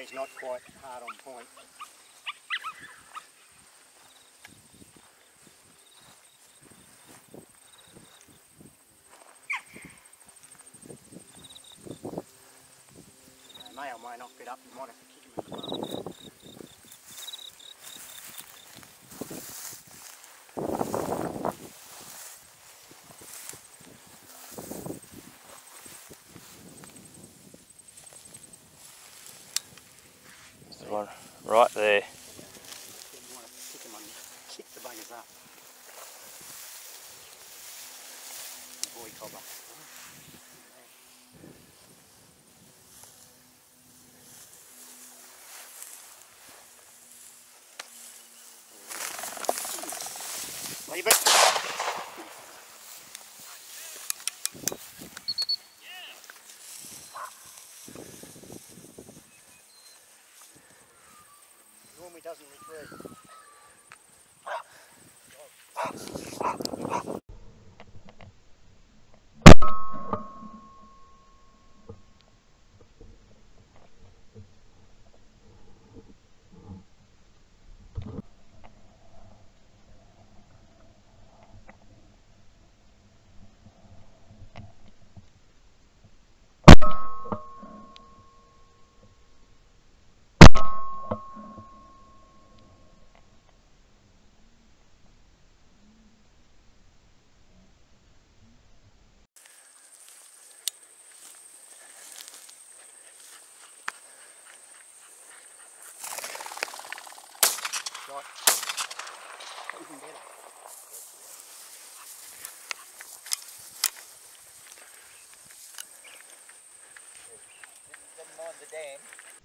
he's not quite hard on point. They may or may not get up, you might have to kick him the bum. There's the one right there. You want to kick him on, kick the buggers up. Boy cobber. Leave it. Doesn't retreat. Right. Even better. Doesn't mind the dam.